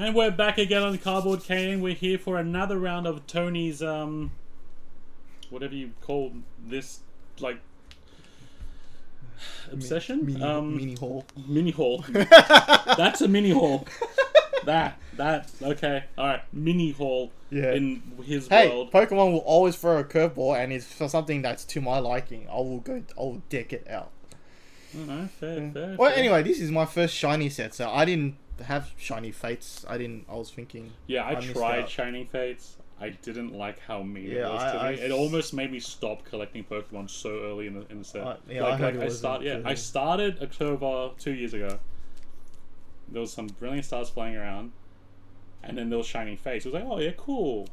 And we're back again on Cardboard Cayin. We're here for another round of Tony's, um, whatever you call this, like, obsession? Mini, um, mini haul. mini haul. That's a mini haul. that, that, okay. Alright, mini haul Yeah. in his Hey, world. Pokemon will always throw a curveball, and it's for something that's to my liking. I will go. I will deck it out. I don't know, fair, fair. Well, fair. anyway, this is my first shiny set, so I didn't have shiny fates. I didn't. I was thinking. Yeah, I, I tried. Shining Fates. I didn't like how mean Yeah, it was to I- me. I- It almost made me stop collecting Pokemon so early in the in the set. Uh, yeah, like, I like I start, yeah. I started October two years ago. There was some brilliant stars flying around, and then there was Shiny Fates. It was like, oh yeah, cool.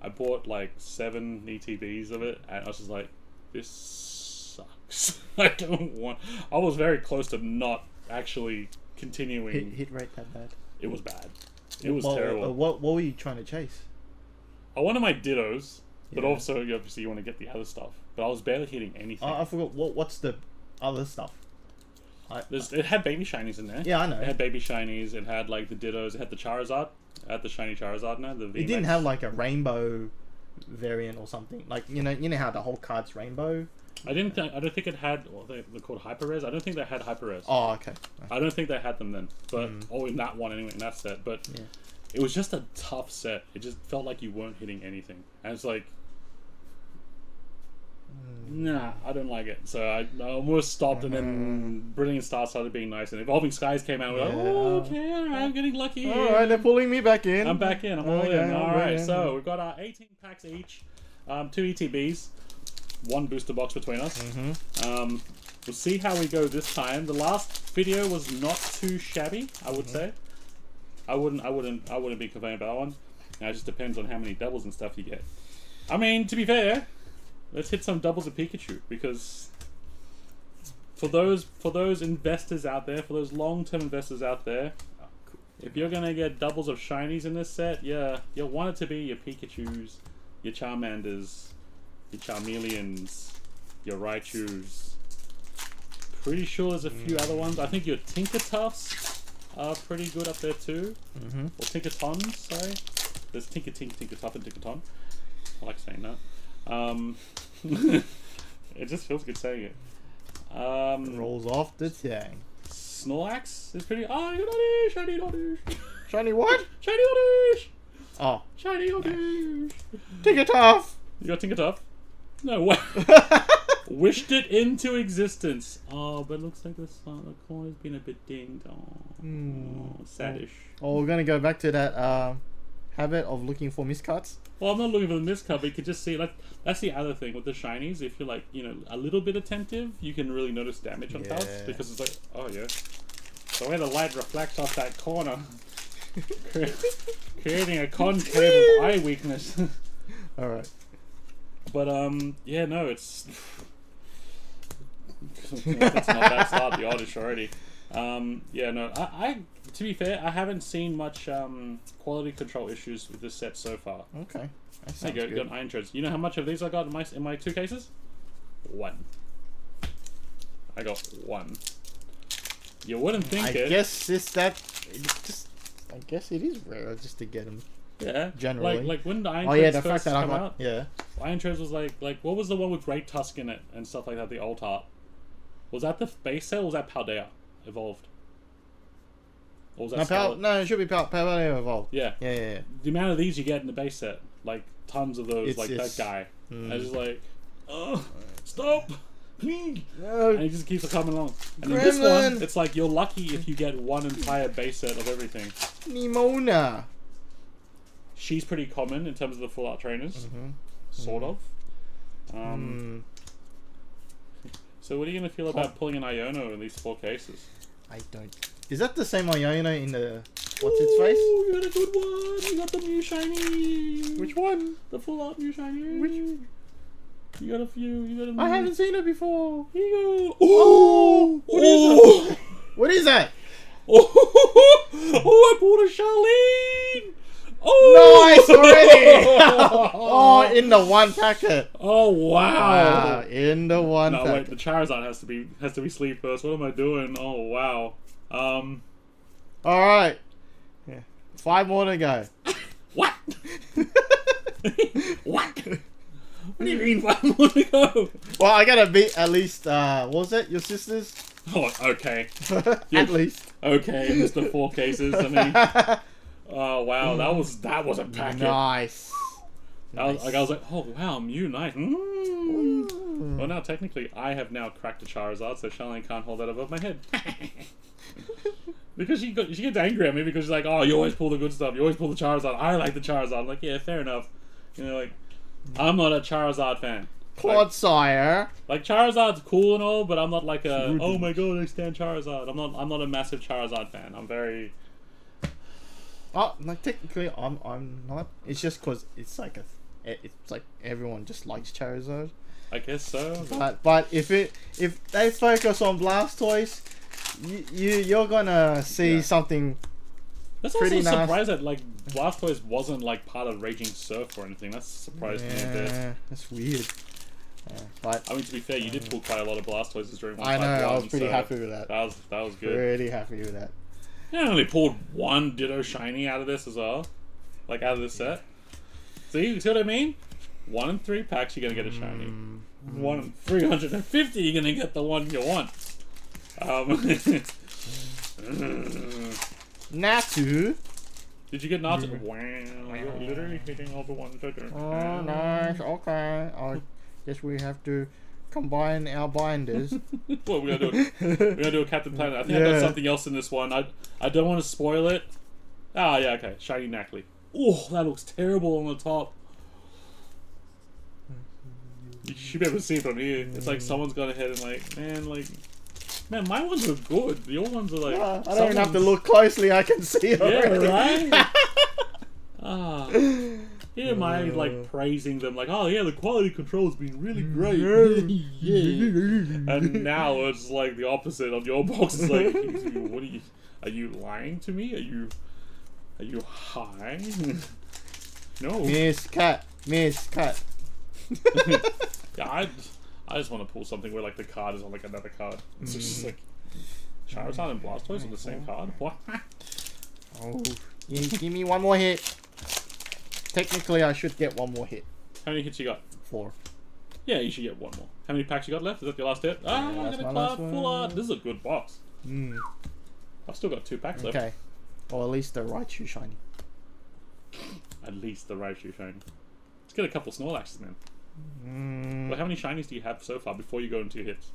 I bought like seven ETBs of it, and I was just like, this sucks. I don't want. I was very close to not actually continuing. Hit, hit rate that bad. It was bad. It was Well, terrible. uh, what What were you trying to chase? I wanted my dittos, but Yeah. also you obviously you want to get the other stuff. But I was barely hitting anything. I I forgot. What What's the other stuff? I, There's, it had baby shinies in there. yeah, I know. It had baby shinies. It had like the dittos. It had the Charizard. It had the shiny Charizard now. The It didn't have like a rainbow variant or something. Like you know, you know how the whole card's rainbow. I didn't. Th- I don't think it had. Well, they, they're called hyper rares. I don't think they had hyper rares. Oh, okay. I don't think they had them then. But oh, in that one anyway, in that set. But Yeah. it was just a tough set. It just felt like you weren't hitting anything, and it's like. Mm. Nah, I don't like it. So I, I almost stopped, and then mm. Brilliant Star started being nice, and Evolving Skies came out. And we're like, oh, okay, all right, I'm getting lucky. All right, they're pulling me back in. I'm back in. I'm all Okay, in. I'm right. in. So we've got our 18 packs each, um, two ETBs, one booster box between us. Mm-hmm. Um, we'll see how we go this time. The last video was not too shabby, I would Mm-hmm. say. I wouldn't. I wouldn't. I wouldn't be complaining about that one. Now it just depends on how many doubles and stuff you get. I mean, to be fair, let's hit some doubles of Pikachu because for those for those investors out there, for those long term investors out there, if you're gonna get doubles of shinies in this set, yeah, you'll want it to be your Pikachu's, your Charmanders, your Charmeleons, your Raichus. Pretty sure there's a few other ones. I think your Tinkatuffs are pretty good up there too. Mm-hmm. Or Tinkatons, sorry. There's Tinker Tink, Tinkatuff, and Tinkaton. I like saying that. Um, it just feels good saying it. Um, Rolls off the tang. Snorlax is pretty. Oh, you got Oddish, shiny Oddish, Shiny what? shiny Oddish, Oh, shiny Oddish. Ticket off. You got Tinkatuff? No way. Wished it into existence. Oh, but it looks like this uh, the corner's been a bit dinged. Oh, Hmm. sadish. Oh, we're gonna go back to that um, habit of looking for miscuts. Well, I'm not looking for the miscut, but you could just see like that's the other thing with the shinies. If you're like you know a little bit attentive, you can really notice damage on cards Yeah. because it's like oh yeah, the way the light reflects off that corner, creating a concave of eye weakness. All right. But um, yeah, no, it's it's not that start the oddish already. Um, yeah, no, I, I to be fair, I haven't seen much um quality control issues with this set so far. Okay. That There you go, good. got iron treads. You know how much of these I got in my in my two cases? One. I got one. You wouldn't think I it. guess it's that. It's just. I guess it is rare just to get them. yeah. generally. Like like when the iron Oh yeah, the fact first that I got. out, Yeah. Iron treads was like like what was the one with great tusk in it and stuff like that? The alt art. Was that the base set or was that Paldea evolved? Or was that No, Pal- no, it should be Pal- Paldea evolved. Yeah. Yeah, yeah, yeah. The amount of these you get in the base set, like tons of those, It's- like it's- that guy. Mm. I was just like, oh, stop, please. and he just keeps coming along. And in this one, it's like you're lucky if you get one entire base set of everything. Nemona. She's pretty common in terms of the full art trainers, Mm-hmm. Sort of. Um, Mm, So what are you gonna feel about pulling an Iono in these four cases? I don't. Is that the same Iono in the what's its face? Ooh, you got a good one. You got the new shiny. Which one? The full art new shiny. Which? You got a few. You got a. I haven't seen it before. Here you go. Oh, what oh. is What is that? Oh, oh, I pulled a Charlene. Oh, Nice already. oh, in the one packet. oh wow. Wow, in the one No, wait. packet. The Charizard has to be has to be sleep first. What am I doing? Oh wow. Um. All right. Yeah. Five more to go. What? what? What do you mean five more to go? Well, I gotta beat at least. Uh, what was it? Your sisters? Oh, okay. at least. Okay, Mr. Four Cases. I mean, oh wow, that was that was a packet. nice. I was, Nice. like, I was like, oh wow, Mew, nice. Mm. Well, now technically, I have now cracked a Charizard, so Charlene can't hold that above my head. because she got, she gets angry at me because she's like, oh, you always pull the good stuff. You always pull the Charizard. I like the Charizard. I'm like, yeah, fair enough. You know, like, I'm not a Charizard fan. Clodsire. Like Charizard's cool and all, but I'm not like a oh my god, I stand Charizard. I'm not I'm not a massive Charizard fan. I'm very Oh, like technically, I'm I'm not. It's just cause it's like a, eh, it's like everyone just likes Charizard. I guess so. but- But if it if they focus on Blastoise, you, you you're gonna see Yeah. something. That's Pretty also nice. surprised that like Blastoise wasn't like part of Raging Surf or anything. That's surprised me a bit. Yeah, that's weird. Yeah, but I mean, to be fair, you did uh, pull quite a lot of Blastoises during one I know I was pretty so happy with that. That was that was good. Pretty happy with that. Yeah, I only pulled one Ditto Shiny out of this as well, like out of this set. See, see what I mean? One in three packs, you're gonna get a shiny. Mm, One in three hundred and fifty, you're gonna get the one you want. Um, Natu. did you get Natu? Wow, you're literally hitting all the ones I don't. Oh, have. nice. Okay. I guess we have to combine our binders. well, we're gonna do it. We're gonna do a Captain Planet. I think I Yeah. got something else in this one. I I don't want to spoil it. Ah, yeah, okay. Shiny Nacli. Oh, that looks terrible on the top. You should be able to see it from here. It's like someone's gone ahead and like, man, like, man, my ones are good. Your ones are like. Uh, I don't even have to look closely. I can see it Yeah, already. right. Ah, here am I like praising them, like, oh yeah, the quality control's been really great. yeah. And now it's like the opposite on your box. It's like, what are you? Are you lying to me? Are you? Are you high? no. Miss cat. Miss cat. Yeah, I, I just want to pull something where like the card is on like another card. It's just mm. like Charizard and Blastoise on the same card. What? Oh, you give me one more hit. Technically, I should get one more hit. How many hits you got? Four. Yeah, you should get one more. How many packs you got left? Is that your last hit? Ah, Yeah, I that's got a my card full art. This is a good box. Mm. I've still got two packs left. Okay. Or at least the Raichu shiny. At least the Raichu shiny. Let's get a couple Snorlaxes, man. Mm. Well, how many shinies do you have so far before you go into your hits?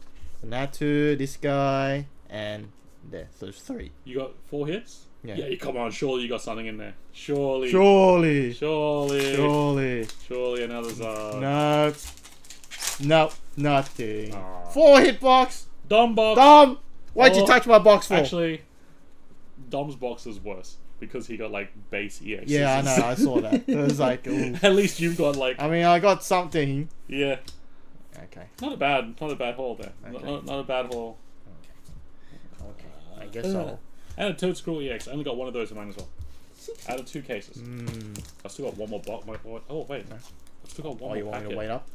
Natu, this guy, and there. So there's three. You got four hits? Yeah. Yeah, come on. Surely you got something in there. Surely. Surely. Surely. Surely. Surely another Zard. No. No. Nothing. Aw. Four hitbox. Dumb box. Dom. Why'd you Oh, touch my box for? Actually, Dom's box is worse because he got like base EX. yeah, I know. I saw that. It was like, ooh. At least you've got like I mean, I got something. yeah, Okay. not a bad, not a bad haul there. Not, Okay. not, not a bad haul. Okay. Okay. I guess so. And a Toedscruel EX. I only got one of those in mine as well. Out of two cases. Mm. I still got one more box. Oh wait, No. I still got one Oh, you more want me packet. to wait up?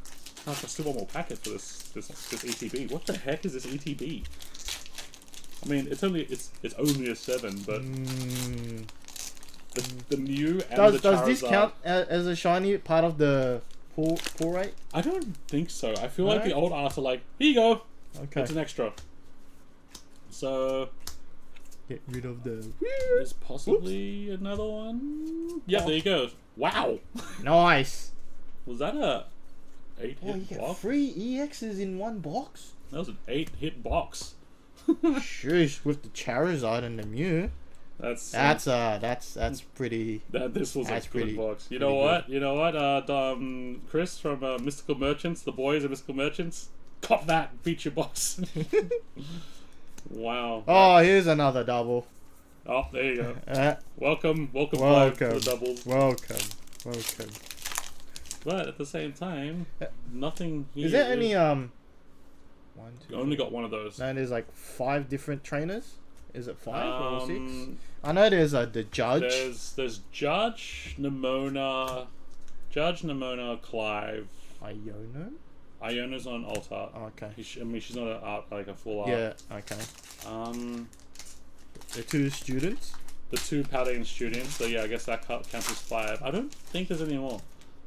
No, I still one more packet for this this this ETB. What the heck is this ETB? I mean, it's only it's it's only a seven, but Mm. the, the Mew and Does the does this count as a shiny part of the pull pull rate? I don't think so. I feel like the old arts are like, here you go, Okay. it's an extra. So Get rid of the. there's possibly another one. Yeah, Oh. there you go. Wow, Nice. was that a eight Oh, you hit get box? three EXs in one box. That was an eight hit box. Shush, with the Charizard and the Mew. That's That's uh, that's that's pretty. that. This was that's a good pretty- box. You pretty know good. what? You know what? Uh, um, Chris from uh, Mystical Merchants, the boys of Mystical Merchants, cop that feature box. Wow. Oh, here's another double. Oh, there you go. Uh, Welcome, welcome, Clive, to Welcome. the doubles. welcome, welcome. But at the same time, Uh, nothing. Here Is there any um? One, two. You only got one of those. No, there's like five different trainers. Is it five or six? Um, I know there's uh, the judge. There's there's Judge Nemona, Judge Nemona, Clive. Iono. Iono's on alt art. Oh, okay. He I mean, she's not an art like a full art. Yeah. Okay. Um, The two students. the two Paldean students. So yeah, I guess that counts as five. I don't think there's any more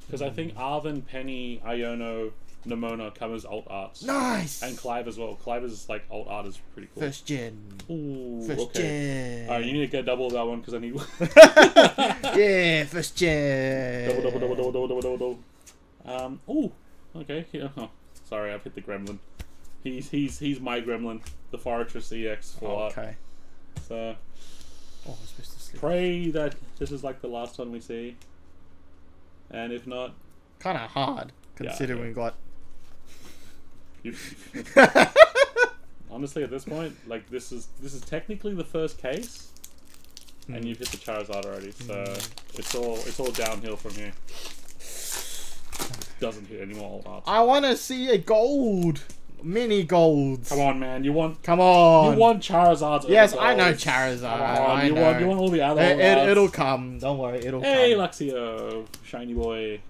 because I think Arven, Penny, Iono, Nemona come as alt arts, Nice. and Clive as well. Clive is like alt art is pretty cool. First gen. Ooh, First okay. gen. All right, you need to get double that one because I need yeah, first gen. double, double, double, double, double, double, double, double. Um. Ooh. Okay. Yeah. Oh, sorry, I've hit the gremlin. He's he's he's my gremlin, the Forretress EX for art. Okay. So Oh, I'm supposed to sleep. pray that this is like the last one we see, and if not, Kind of hard Yeah, considering we got. you. honestly, at this point, like this is this is technically the first case, and hmm. you've hit the Charizard already, so hmm. it's all it's all downhill from here. Doesn't hit any more art. I want to see a gold, mini golds. Come on, man! You want Come on. you want Charizards? Yes, I know. Charizard. I you know. want you want all the other it, it, It'll come. Don't worry. It'll Hey, come. Luxio, shiny boy,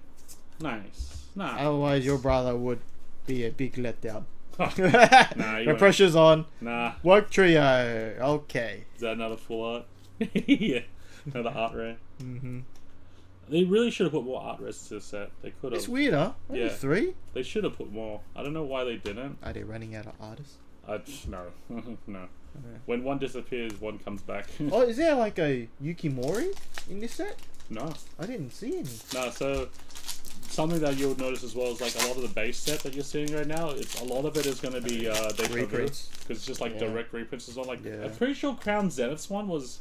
nice. Nah, Otherwise, your brother would be a big letdown. nah, you the pressure's on. nah. Wugtrio. Okay. Is that another full art? yeah, another art rare. Mm-hmm. They really should have put more art rares to the set. They could It's have. weird, huh? Only Yeah. three? They should have put more. I don't know why they didn't. Are they running out of artists? I no, no. When one disappears, one comes back. oh, is there like a Yuka Morii in this set? no, I didn't see any. no. So something that you'll notice as well is like a lot of the base set that you're seeing right now. It's a lot of it is going to be uh, they Reprints. because it's just like Yeah. direct reprints as well. Like Yeah. I'm pretty sure Crown Zenith's one was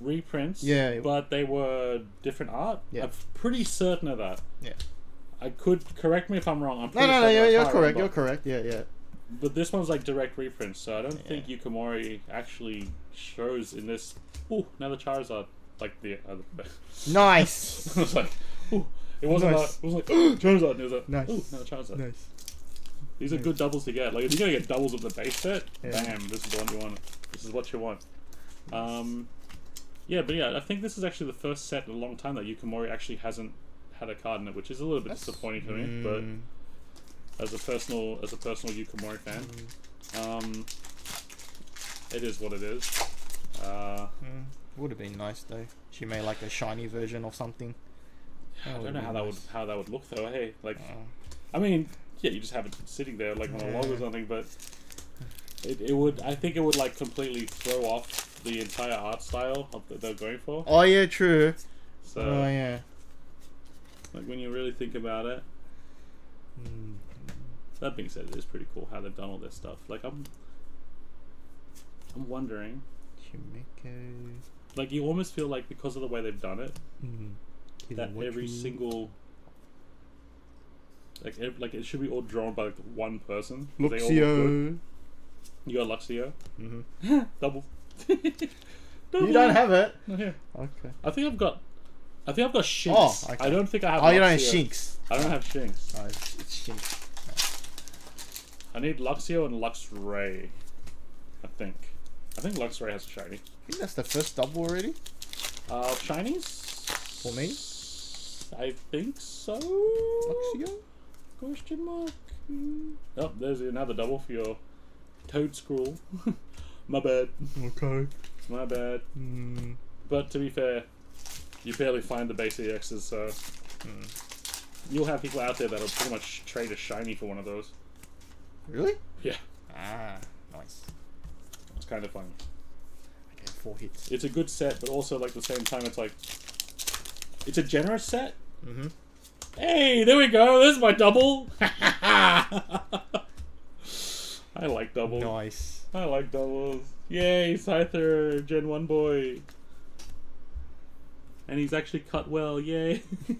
reprints. Yeah. but they were different art. Yeah. I'm pretty certain of that. Yeah. I could correct me if I'm wrong. I'm No, pretty no, no, you're, you're correct. remember. You're correct. Yeah, yeah. But this one's like direct reprints, so I don't Yeah. think Yuka Morii actually shows in this. Ooh, another Charizard. Like the other. Nice. I was like, ooh. It wasn't Nice. like, it was like, Charizard. And it was like, Nice. ooh, another Charizard. nice. These are good doubles to get. Like, if you're gonna get doubles of the base set, Yeah. bam, this is the one you want. This is what you want. Um, yeah, but yeah, I think this is actually the first set in a long time that Yuka Morii actually hasn't had a card in it, which is a little bit disappointing for me. Mm, But as a personal, as a personal Yuka Morii fan, um, it is what it is. Uh, mm. Would have been nice though. She made like a shiny version or something. I don't know how that would how that would look though. Hey, like, Uh, I mean, yeah, you just have it sitting there like on a log or something, but it, it would. I think it would like completely throw off the entire art style of that they're going for. oh yeah, true. So, oh yeah. like when you really think about it, Mm. that being said, it is pretty cool how they've done all this stuff. Like I'm, I'm wondering, Chimeko. like you almost feel like because of the way they've done it, Mm. that every single like like it should be all drawn by like one person. 'cause they all look. Luxio. You got Luxio. Mm-hmm. Double. You don't have it. Not here. Okay. I think I've got. I think I've got Shinx. Oh, okay. I don't think I have. Oh, you don't have. Shinx. I don't have Shinx. Oh, it's. I need Luxio and Luxray. I think. I think Luxray has a shiny. I think that's the first double already. Uh, shinies? For me? I think so. Luxio. Question mark. Oh, there's another double for your Toedscruel. My bad. Okay. My bad. Mm. But to be fair, you barely find the base EXs, so Hmm. you'll have people out there that'll pretty much trade a shiny for one of those. Really? Yeah, Ah, nice. it's kind of funny. Okay, four hits. It's a good set, but also like at the same time, it's like it's a generous set. Mm-hmm. Hey, there we go. There's my double. I like double. Nice. I like doubles. Yay, Scyther, Gen 1 boy. And he's actually cut well, yay.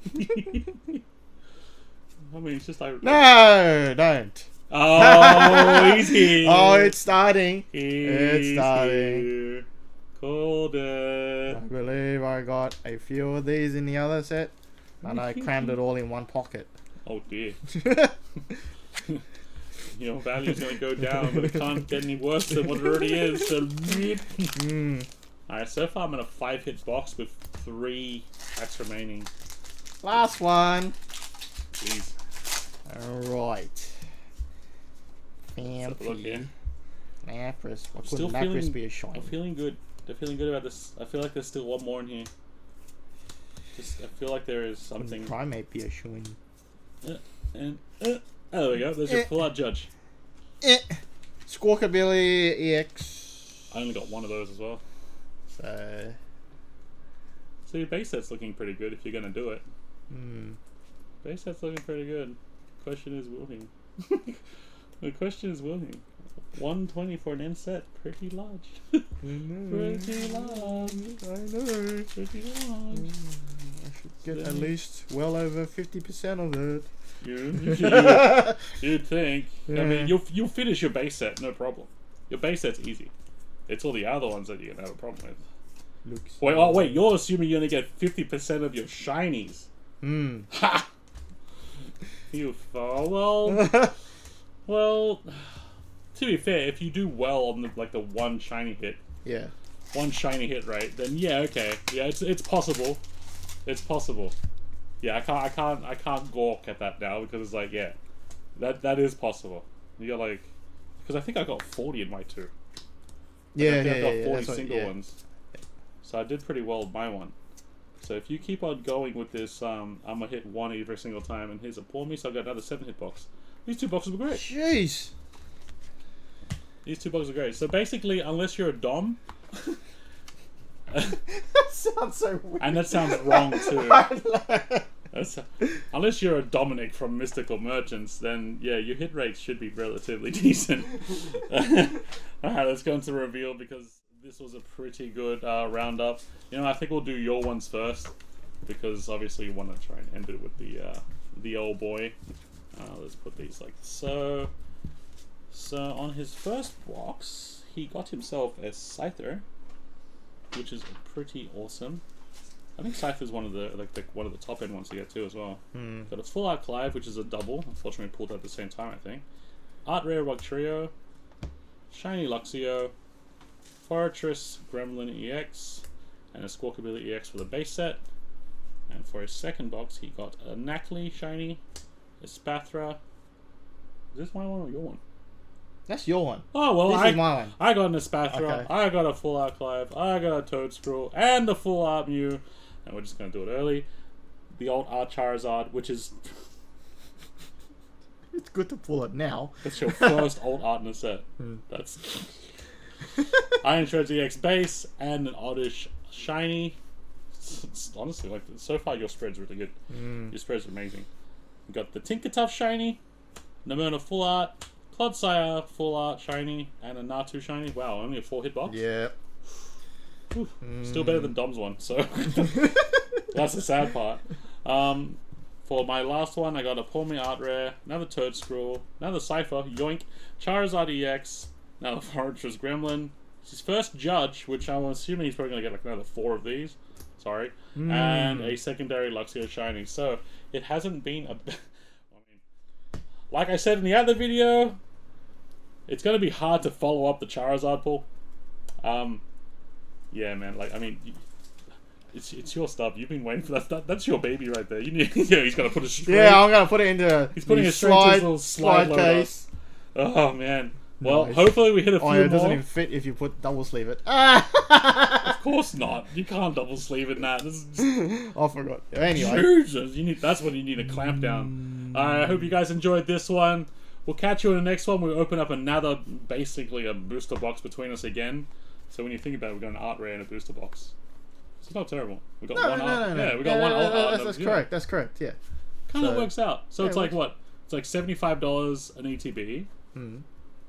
I mean, it's just like. No, don't. Oh, he's here. Oh, it's starting. He's it's starting. here. I believe I got a few of these in the other set, and I crammed it all in one pocket. Oh dear. Your value's gonna go down, but it can't get any worse than what it already is. So. mm. Alright, so far I'm in a five hit box with three packs remaining. Last one. Jeez. Alright. Let's have a look here. Lapras. Why couldn't Lapras feeling- be a shiny? I'm feeling good. They're feeling good about this. I feel like there's still one more in here. Just, I feel like there is something. Primate be a showing. And uh, oh, there we go. There's your Eh. full out judge. Eh. Squawkabilly EX. I only got one of those as well. So. So your base set's looking pretty good if you're gonna do it. Hmm. Base set's looking pretty good. Question is willing. the question is willing. 120 for an end set, pretty large. pretty large. I know. Pretty large. I should get at least well over 50% of it. You, you, you, you'd think. I mean, you'll you'll finish your base set, no problem. Your base set's easy. It's all the other ones that you're gonna have a problem with. Looks. Wait, oh wait, you're assuming you're gonna get fifty percent of your shinies. Hmm. Ha! You fall. Well, well. To be fair, if you do well on the, like the one shiny hit, yeah. one shiny hit rate, then yeah, okay, yeah, it's it's possible. It's possible. Yeah, I can't, I can't, I can't gawk at that now because it's like, yeah, that that is possible. You got like, because I think I got forty in my two. Yeah, I yeah, I got yeah, forty that's what- single yeah. ones. So I did pretty well with my one. So if you keep on going with this, um, I'm gonna hit one every single time, and here's a poor me, so I got another seven hit box. These two boxes were great. Jeez. These two boxes are great. So basically, unless you're a dom, that sounds so weird. and that sounds wrong too. That's, unless you're a Dominic from Mystical Merchants, then yeah, your hit rates should be relatively decent. Alright, let's go into reveal because this was a pretty good uh, roundup. You know, I think we'll do your ones first because obviously you want to try and end it with the uh, the old boy. Uh, let's put these like so. So on his first box, he got himself a Scyther, which is pretty awesome. I think Scyther is one of the like the, one of the top end ones to get too as well. Hmm. Got a full art Clive, which is a double. Unfortunately, pulled out at the same time. I think. Art rare Wugtrio, shiny Luxio, Forretress Gremlin EX, and a Squawkabilly EX for the base set. And for his second box, he got a Nacli shiny, a Espathra. Is this my one or your one? That's your one. Oh well, This I, is my one. I got an Espathra, Okay. I got a full art Clive, I got a Toedscruel, and a full art Mew, and we're just gonna do it early. The old art Charizard, which is It's good to pull it now. that's your first old art in the set. That's Iron Shreds EX base and an oddish shiny. It's- it's honestly, like so far, your spread's really good. Mm. Your spread's amazing. We got the Tinkatuff shiny, Nemona full art, Clodsire full art shiny, and a Natu shiny. Wow, only a four hit box. Yeah. Whew. Still better than Dom's one, so that's the sad part. Um, for my last one, I got a Pull Me Art Rare, another Toedscruel, another Scyther, Yoink, Charizard EX, another Forretress Gremlin. It's his first Judge, which I'm assuming he's probably going to get like another four of these. Sorry. And a secondary Luxio Shiny. So, it hasn't been a. I mean, like I said in the other video, it's going to be hard to follow up the Charizard pull. Um, yeah, man. Like, I mean, it's it's your stuff. You've been waiting for that. that that's your baby right there. You need. Yeah, he's gonna put a. straight. Yeah, I'm gonna put it into. He's putting a little slide slide case. Oh man. Well, Nice. hopefully we hit a few Oh, yeah, it more. doesn't even fit if you put double sleeve it. Of course not. You can't double sleeve it. Nah, just I forgot. Anyway, Jesus. You need. That's when you need a clamp down. Alright, I hope you guys enjoyed this one. We'll catch you in the next one. We'll open up another, basically a booster box between us again. So when you think about it, we got an art rare and a booster box. It's not terrible. We got no, one no, art. no, no. Yeah, we got Yeah, one no, no, art. That's, and a- that's yeah. correct. That's correct. Yeah. Kind of So- works out. So Yeah, it's it like what? It's like seventy five dollars an ETB. Mm.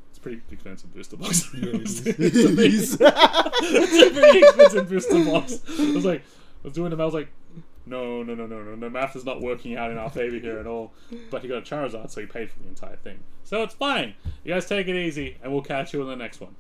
It's pretty expensive booster box. Yeah, it is. it's, a big- it's a pretty expensive booster box. I was like, I was doing the math. I was like, no, no, no, no, no. The math is not working out in our favor here at all. But he got a Charizard, so he paid for the entire thing. So it's fine. You guys take it easy, and we'll catch you in the next one.